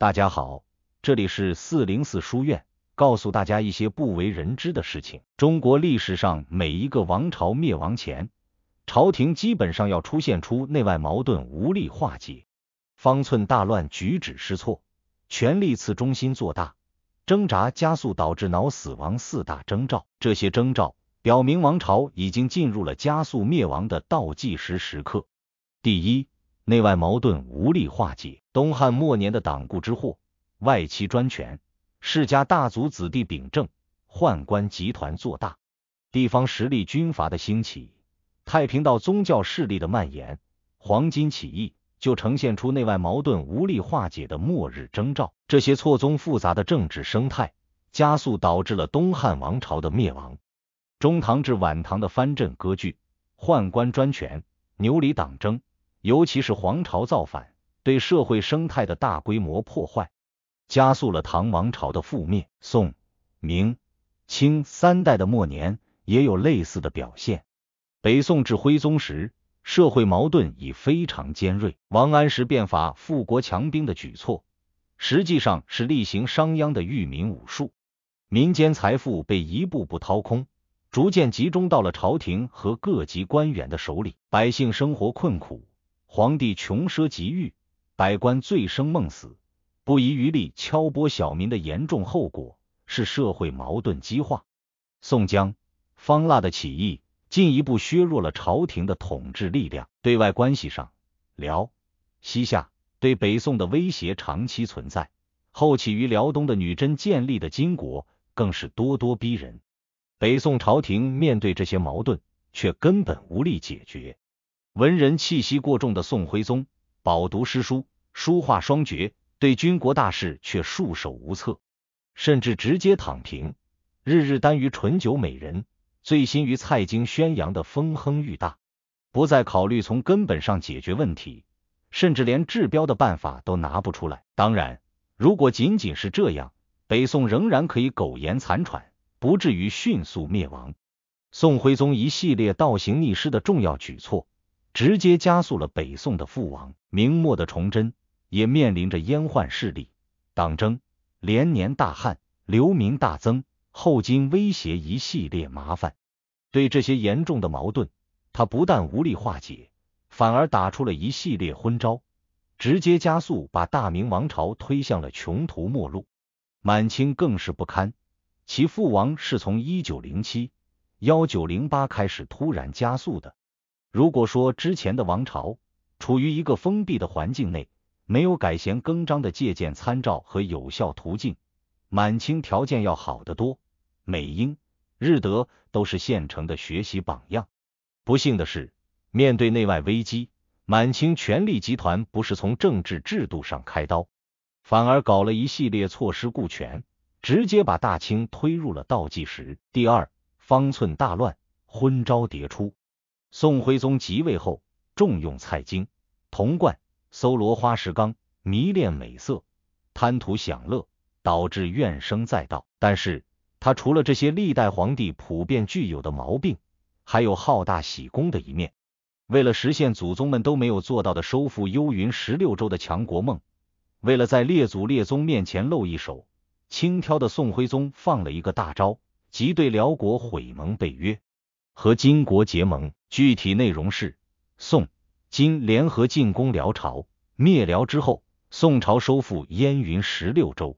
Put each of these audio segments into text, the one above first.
大家好，这里是四零四书院，告诉大家一些不为人知的事情。中国历史上每一个王朝灭亡前，朝廷基本上要出现出内外矛盾无力化解、方寸大乱、举止失措、权力次中心做大、挣扎加速导致脑死亡四大征兆。这些征兆表明王朝已经进入了加速灭亡的倒计时时刻。第一。内外矛盾无力化解，东汉末年的党锢之祸，外戚专权，世家大族子弟秉政，宦官集团做大，地方实力军阀的兴起，太平道宗教势力的蔓延，黄巾起义，就呈现出内外矛盾无力化解的末日征兆。这些错综复杂的政治生态，加速导致了东汉王朝的灭亡。中唐至晚唐的藩镇割据，宦官专权，牛李党争。尤其是黄巢造反，对社会生态的大规模破坏，加速了唐王朝的覆灭。宋、明、清三代的末年也有类似的表现。北宋至徽宗时，社会矛盾已非常尖锐。王安石变法富国强兵的举措，实际上是例行商鞅的育民武术。民间财富被一步步掏空，逐渐集中到了朝廷和各级官员的手里，百姓生活困苦。皇帝穷奢极欲，百官醉生梦死，不遗余力敲剥小民的严重后果是社会矛盾激化。宋江、方腊的起义进一步削弱了朝廷的统治力量。对外关系上，辽、西夏对北宋的威胁长期存在，后起于辽东的女真建立的金国更是咄咄逼人。北宋朝廷面对这些矛盾，却根本无力解决。文人气息过重的宋徽宗，饱读诗书，书画双绝，对军国大事却束手无策，甚至直接躺平，日日耽于醇酒美人，醉心于蔡京宣扬的风亨裕大，不再考虑从根本上解决问题，甚至连治标的办法都拿不出来。当然，如果仅仅是这样，北宋仍然可以苟延残喘，不至于迅速灭亡。宋徽宗一系列倒行逆施的重要举措。直接加速了北宋的覆亡。明末的崇祯也面临着阉宦势力、党争、连年大旱、流民大增、后金威胁一系列麻烦。对这些严重的矛盾，他不但无力化解，反而打出了一系列昏招，直接加速把大明王朝推向了穷途末路。满清更是不堪，其覆亡是从一九零七、幺九零八开始突然加速的。如果说之前的王朝处于一个封闭的环境内，没有改弦更张的借鉴参照和有效途径，满清条件要好得多，美英日德都是现成的学习榜样。不幸的是，面对内外危机，满清权力集团不是从政治制度上开刀，反而搞了一系列措施顾全，直接把大清推入了倒计时。第二，方寸大乱，昏招迭出。宋徽宗即位后，重用蔡京、童贯，搜罗花石纲，迷恋美色，贪图享乐，导致怨声载道。但是，他除了这些历代皇帝普遍具有的毛病，还有好大喜功的一面。为了实现祖宗们都没有做到的收复幽云十六州的强国梦，为了在列祖列宗面前露一手，轻佻的宋徽宗放了一个大招，即对辽国毁盟背约。和金国结盟，具体内容是宋金联合进攻辽朝，灭辽之后，宋朝收复燕云十六州，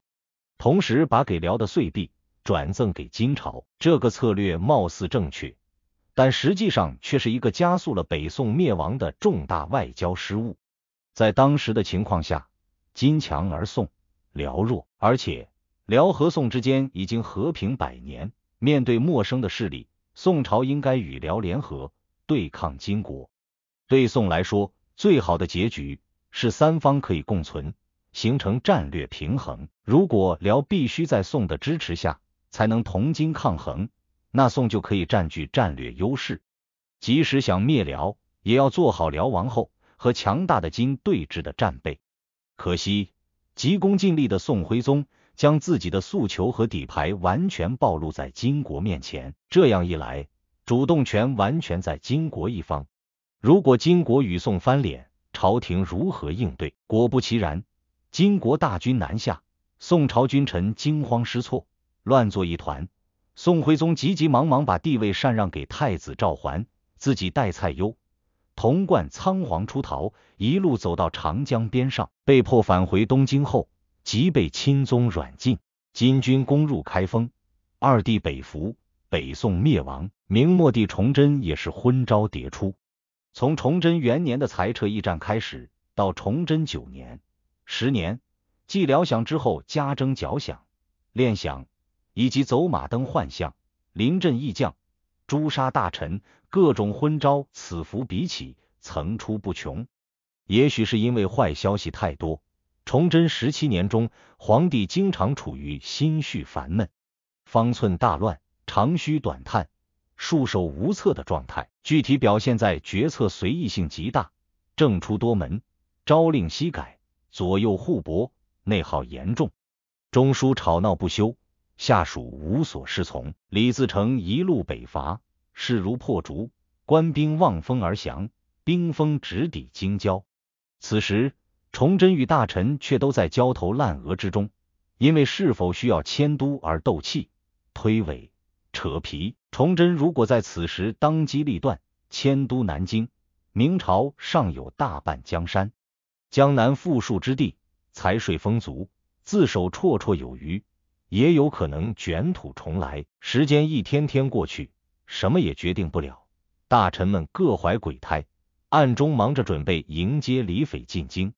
同时把给辽的岁币转赠给金朝。这个策略貌似正确，但实际上却是一个加速了北宋灭亡的重大外交失误。在当时的情况下，金强而宋辽弱，而且辽和宋之间已经和平百年，面对陌生的势力。宋朝应该与辽联合对抗金国。对宋来说，最好的结局是三方可以共存，形成战略平衡。如果辽必须在宋的支持下才能同金抗衡，那宋就可以占据战略优势。即使想灭辽，也要做好辽王后和强大的金对峙的战备。可惜，急功近利的宋徽宗。将自己的诉求和底牌完全暴露在金国面前，这样一来，主动权完全在金国一方。如果金国与宋翻脸，朝廷如何应对？果不其然，金国大军南下，宋朝君臣惊慌失措，乱作一团。宋徽宗急急忙忙把地位禅让给太子赵桓，自己带蔡攸、童贯仓皇出逃，一路走到长江边上，被迫返回东京后，即被钦宗软禁。金军攻入开封，二帝北服，北宋灭亡。明末帝崇祯也是昏招迭出。从崇祯元年的裁撤驿站开始，到崇祯九年、十年，继辽饷之后，加征剿饷、练饷，以及走马灯换相、临阵义将、诛杀大臣，各种昏招此伏彼起，层出不穷。也许是因为坏消息太多。崇祯十七年中，皇帝经常处于心绪烦闷、方寸大乱、长吁短叹、束手无策的状态。具体表现在决策随意性极大、政出多门、朝令夕改、左右互搏、内耗严重、中枢吵闹不休、下属无所适从。李自成一路北伐，势如破竹，官兵望风而降，兵锋直抵京郊。此时。崇祯与大臣却都在焦头烂额之中，因为是否需要迁都而斗气、推诿、扯皮。崇祯如果在此时当机立断迁都南京，明朝尚有大半江山、江南富庶之地，财税丰足，自守绰绰有余，也有可能卷土重来。时间一天天过去，什么也决定不了。大臣们各怀鬼胎，暗中忙着准备迎接李匪进京。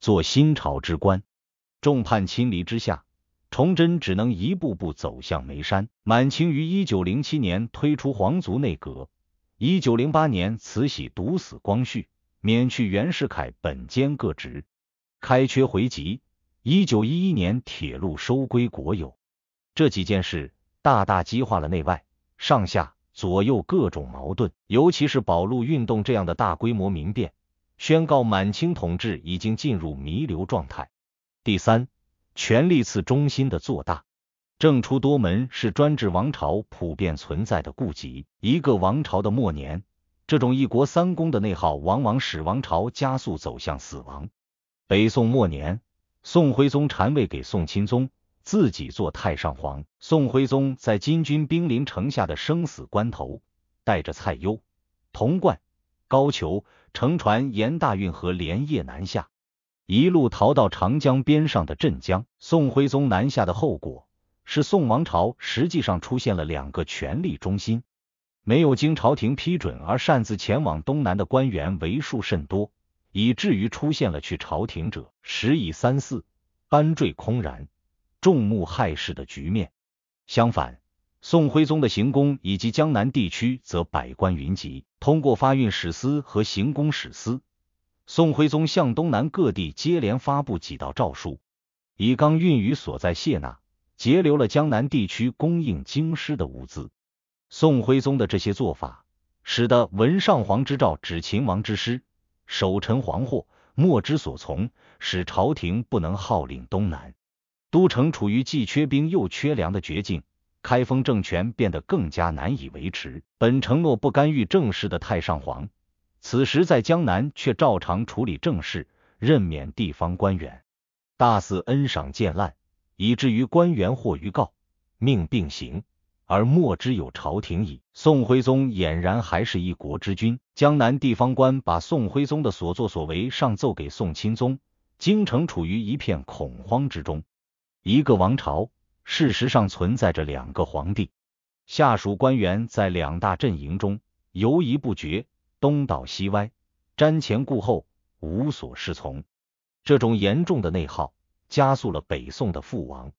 做新朝之官，众叛亲离之下，崇祯只能一步步走向煤山。满清于一九零七年推出皇族内阁，一九零八年慈禧毒死光绪，免去袁世凯本兼各职，开缺回籍。一九一一年铁路收归国有，这几件事大大激化了内外、上下左右各种矛盾，尤其是保路运动这样的大规模民变。宣告满清统治已经进入弥留状态。第三，权力次中心的做大，政出多门是专制王朝普遍存在的痼疾。一个王朝的末年，这种一国三公的内耗往往使王朝加速走向死亡。北宋末年，宋徽宗禅位给宋钦宗，自己做太上皇。宋徽宗在金军兵临城下的生死关头，带着蔡攸、童贯。高俅乘船沿大运河连夜南下，一路逃到长江边上的镇江。宋徽宗南下的后果是，宋王朝实际上出现了两个权力中心，没有经朝廷批准而擅自前往东南的官员为数甚多，以至于出现了去朝廷者十以三四、班坠空然、众目骇视的局面。相反，宋徽宗的行宫以及江南地区则百官云集。通过发运使司和行宫使司，宋徽宗向东南各地接连发布几道诏书，以刚运于所在谢纳，截留了江南地区供应京师的物资。宋徽宗的这些做法，使得文上皇之诏指秦王之师，守臣惶惑，莫之所从，使朝廷不能号令东南，都城处于既缺兵又缺粮的绝境。开封政权变得更加难以维持。本承诺不干预政事的太上皇，此时在江南却照常处理政事，任免地方官员，大肆恩赏贱滥，以至于官员或于告，命并行，而莫之有朝廷矣。宋徽宗俨然还是一国之君。江南地方官把宋徽宗的所作所为上奏给宋钦宗，京城处于一片恐慌之中。一个王朝。事实上存在着两个皇帝，下属官员在两大阵营中游移不决，东倒西歪，瞻前顾后，无所适从。这种严重的内耗加速了北宋的覆亡。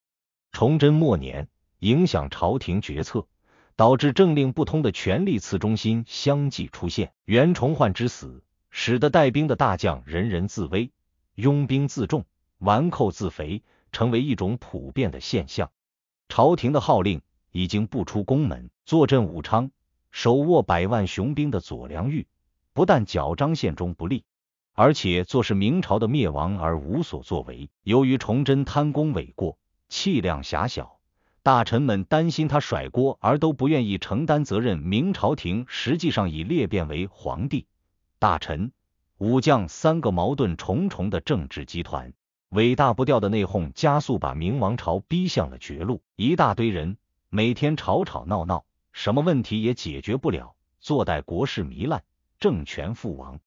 崇祯末年，影响朝廷决策，导致政令不通的权力次中心相继出现。袁崇焕之死，使得带兵的大将人人自危，拥兵自重，顽寇自肥，成为一种普遍的现象。朝廷的号令已经不出宫门，坐镇武昌、手握百万雄兵的左良玉，不但缴张献忠不利，而且坐视明朝的灭亡而无所作为。由于崇祯贪功诿过、气量狭小，大臣们担心他甩锅而都不愿意承担责任。明朝廷实际上已裂变为皇帝、大臣、武将三个矛盾重重的政治集团。伟大不掉的内讧加速把明王朝逼向了绝路，一大堆人每天吵吵闹闹，什么问题也解决不了，坐待国事糜烂，政权覆亡。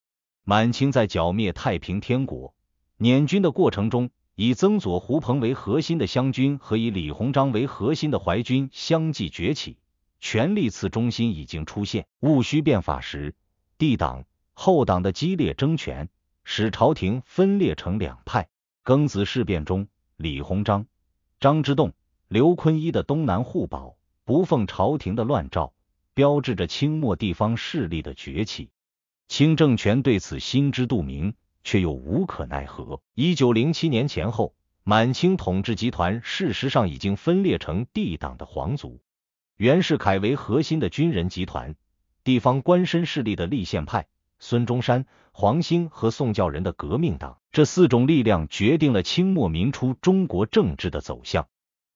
满清在剿灭太平天国、捻军的过程中，以曾左、胡鹏为核心的湘军和以李鸿章为核心的淮军相继崛起，权力次中心已经出现。戊戌变法时，帝党、后党的激烈争权，使朝廷分裂成两派。庚子事变中，李鸿章、张之洞、刘坤一的东南互保，不奉朝廷的乱诏，标志着清末地方势力的崛起。清政权对此心知肚明，却又无可奈何。一九零七年前后，满清统治集团事实上已经分裂成帝党的皇族，袁世凯为核心的军人集团，地方官绅势力的立宪派。孙中山、黄兴和宋教仁的革命党，这四种力量决定了清末民初中国政治的走向。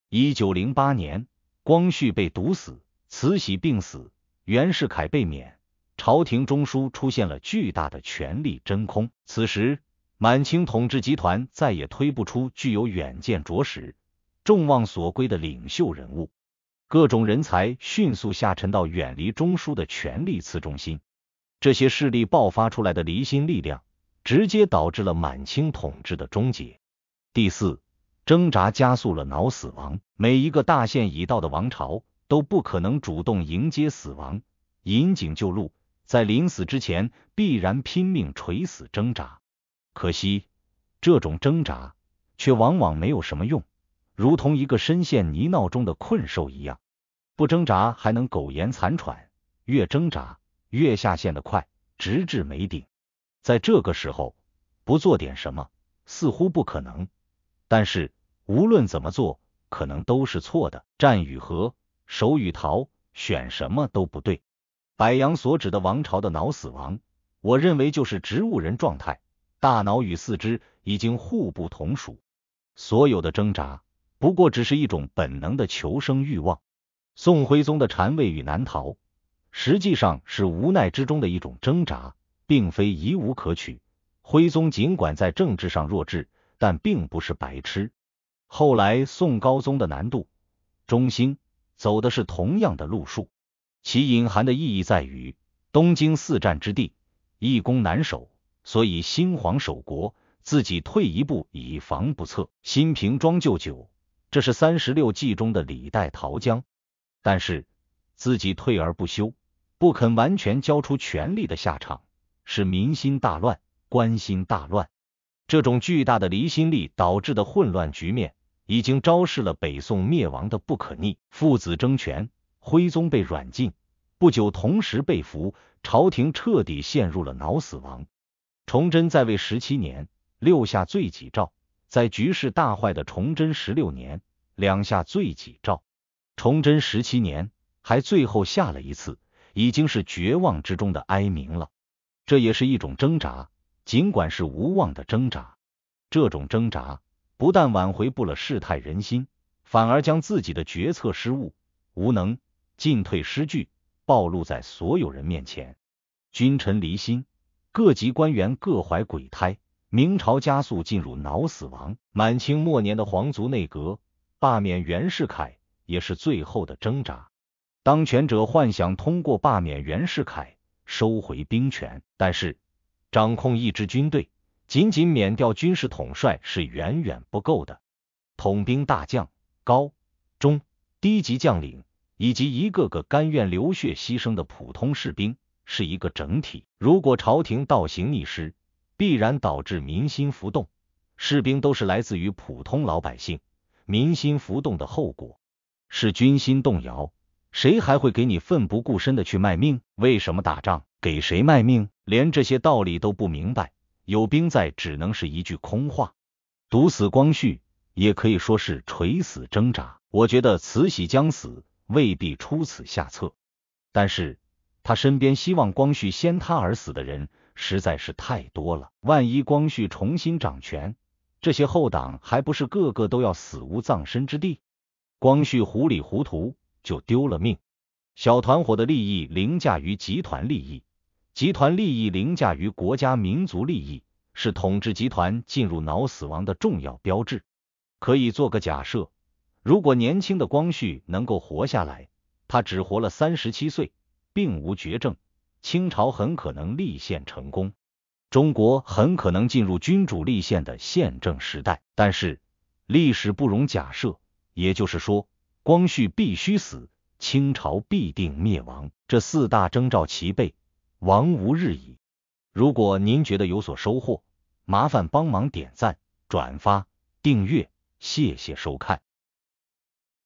一九零八年，光绪被毒死，慈禧病死，袁世凯被免，朝廷中枢出现了巨大的权力真空。此时，满清统治集团再也推不出具有远见卓识、众望所归的领袖人物，各种人才迅速下沉到远离中枢的权力次中心。这些势力爆发出来的离心力量，直接导致了满清统治的终结。第四，挣扎加速了脑死亡。每一个大限已到的王朝，都不可能主动迎接死亡，引颈就戮，在临死之前，必然拼命垂死挣扎。可惜，这种挣扎却往往没有什么用，如同一个深陷泥淖中的困兽一样，不挣扎还能苟延残喘，越挣扎。越下陷的快，直至没顶。在这个时候，不做点什么似乎不可能。但是无论怎么做，可能都是错的。战与和，守与逃，选什么都不对。柏杨所指的王朝的脑死亡，我认为就是植物人状态，大脑与四肢已经互不同属。所有的挣扎，不过只是一种本能的求生欲望。宋徽宗的禅位与难逃。实际上是无奈之中的一种挣扎，并非一无可取。徽宗尽管在政治上弱智，但并不是白痴。后来宋高宗的南渡、中兴走的是同样的路数，其隐含的意义在于东京四战之地易攻难守，所以新皇守国，自己退一步以防不测。新瓶装旧酒，这是三十六计中的李代桃僵，但是自己退而不休。不肯完全交出权力的下场是民心大乱、官心大乱。这种巨大的离心力导致的混乱局面，已经昭示了北宋灭亡的不可逆。父子争权，徽宗被软禁，不久同时被俘，朝廷彻底陷入了脑死亡。崇祯在位十七年，六下罪己诏，在局势大坏的崇祯十六年，两下罪己诏。崇祯十七年还最后下了一次。已经是绝望之中的哀鸣了，这也是一种挣扎，尽管是无望的挣扎。这种挣扎不但挽回不了世态人心，反而将自己的决策失误、无能、进退失据暴露在所有人面前。君臣离心，各级官员各怀鬼胎，明朝加速进入脑死亡。满清末年的皇族内阁罢免袁世凯，也是最后的挣扎。当权者幻想通过罢免袁世凯收回兵权，但是掌控一支军队，仅仅免掉军事统帅是远远不够的。统兵大将、高、中、低级将领以及一个个甘愿流血牺牲的普通士兵是一个整体。如果朝廷倒行逆施，必然导致民心浮动。士兵都是来自于普通老百姓，民心浮动的后果是军心动摇。谁还会给你奋不顾身的去卖命？为什么打仗？给谁卖命？连这些道理都不明白，有兵在只能是一句空话。毒死光绪，也可以说是垂死挣扎。我觉得慈禧将死未必出此下策，但是他身边希望光绪先他而死的人实在是太多了。万一光绪重新掌权，这些后党还不是个个都要死无葬身之地？光绪糊里糊涂。就丢了命。小团伙的利益凌驾于集团利益，集团利益凌驾于国家民族利益，是统治集团进入脑死亡的重要标志。可以做个假设，如果年轻的光绪能够活下来，他只活了三十七岁，并无绝症，清朝很可能立宪成功，中国很可能进入君主立宪的宪政时代。但是历史不容假设，也就是说，光绪必须死，清朝必定灭亡。这四大征兆齐备，亡无日矣。如果您觉得有所收获，麻烦帮忙点赞、转发、订阅，谢谢收看。